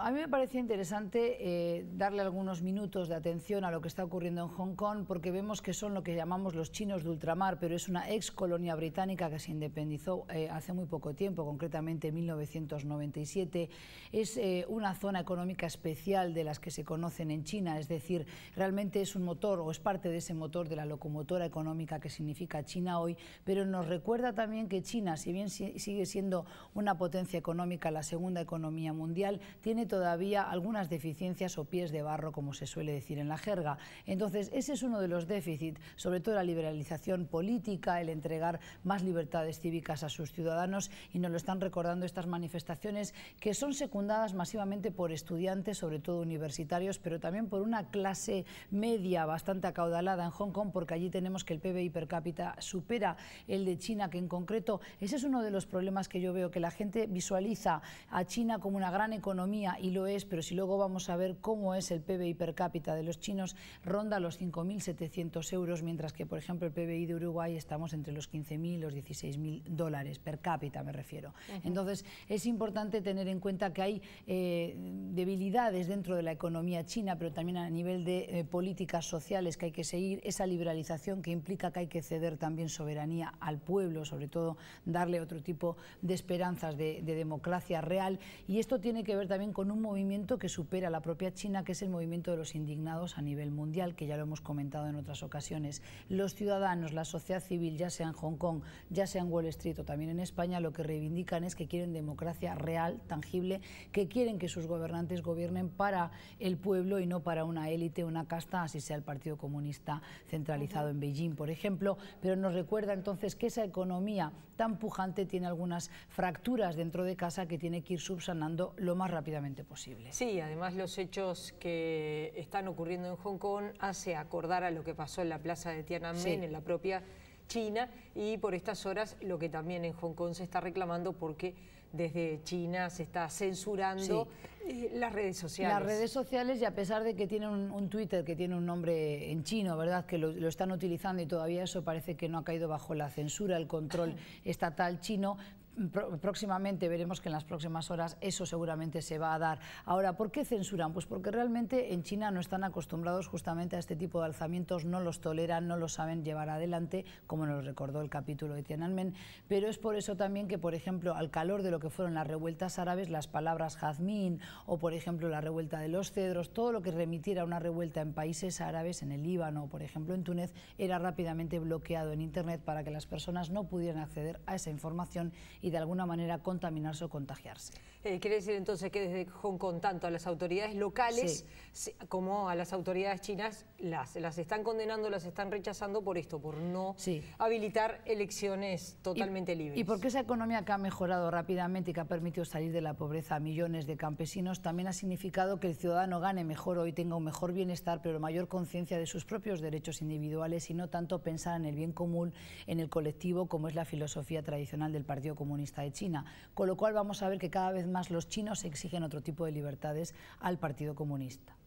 A mí me parecía interesante eh, darle algunos minutos de atención a lo que está ocurriendo en Hong Kong porque vemos que son lo que llamamos los chinos de ultramar, pero es una ex colonia británica que se independizó eh, hace muy poco tiempo, concretamente en 1997. Es eh, una zona económica especial de las que se conocen en China, es decir, realmente es un motor o es parte de ese motor de la locomotora económica que significa China hoy, pero nos recuerda también que China, si bien sigue siendo una potencia económica, la segunda economía mundial, tiene todavía algunas deficiencias o pies de barro, como se suele decir en la jerga. Entonces, ese es uno de los déficits, sobre todo la liberalización política, el entregar más libertades cívicas a sus ciudadanos y nos lo están recordando estas manifestaciones que son secundadas masivamente por estudiantes, sobre todo universitarios, pero también por una clase media bastante acaudalada en Hong Kong, porque allí tenemos que el PBI per cápita supera el de China, que en concreto ese es uno de los problemas que yo veo, que la gente visualiza a China como una gran economía y lo es, pero si luego vamos a ver cómo es el PBI per cápita de los chinos, ronda los 5.700 euros, mientras que, por ejemplo, el PBI de Uruguay estamos entre los 15.000 y los 16.000 dólares, per cápita me refiero. Entonces, es importante tener en cuenta que hay eh, debilidades dentro de la economía china, pero también a nivel de eh, políticas sociales que hay que seguir, esa liberalización que implica que hay que ceder también soberanía al pueblo, sobre todo darle otro tipo de esperanzas de, de democracia real, y esto tiene que ver también con un movimiento que supera la propia China, que es el movimiento de los indignados a nivel mundial, que ya lo hemos comentado en otras ocasiones. Los ciudadanos, la sociedad civil, ya sea en Hong Kong, ya sea en Wall Street o también en España, lo que reivindican es que quieren democracia real, tangible, que quieren que sus gobernantes gobiernen para el pueblo y no para una élite, una casta, así sea el Partido Comunista centralizado en Beijing, por ejemplo, pero nos recuerda entonces que esa economía tan pujante tiene algunas fracturas dentro de casa que tiene que ir subsanando lo más rápidamente posible. Sí, además los hechos que están ocurriendo en Hong Kong hace acordar a lo que pasó en la plaza de Tiananmen, en la propia China, y por estas horas lo que también en Hong Kong se está reclamando porque desde China se está censurando eh, las redes sociales. Las redes sociales y a pesar de que tienen un, Twitter que tiene un nombre en chino, ¿verdad? Que lo, lo, están utilizando y todavía eso parece que no ha caído bajo la censura, el control estatal chino, próximamente veremos que en las próximas horas eso seguramente se va a dar. Ahora, ¿por qué censuran? Pues porque realmente en China no están acostumbrados justamente a este tipo de alzamientos, no los toleran, no los saben llevar adelante, como nos recordó el capítulo de Tiananmen, pero es por eso también que, por ejemplo, al calor de lo que fueron las revueltas árabes, las palabras jazmín o, por ejemplo, la revuelta de los cedros, todo lo que remitiera a una revuelta en países árabes, en el Líbano o, por ejemplo, en Túnez, era rápidamente bloqueado en Internet para que las personas no pudieran acceder a esa información y de alguna manera contaminarse o contagiarse. Eh, quiere decir entonces que desde Hong Kong tanto a las autoridades locales como a las autoridades chinas las, las están condenando, las están rechazando por esto, por no habilitar elecciones totalmente libres. Y porque esa economía que ha mejorado rápidamente y que ha permitido salir de la pobreza a millones de campesinos también ha significado que el ciudadano gane mejor hoy, tenga un mejor bienestar, pero mayor conciencia de sus propios derechos individuales y no tanto pensar en el bien común, en el colectivo, como es la filosofía tradicional del Partido Comunista de China, con lo cual vamos a ver que cada vez más los chinos exigen otro tipo de libertades al Partido Comunista.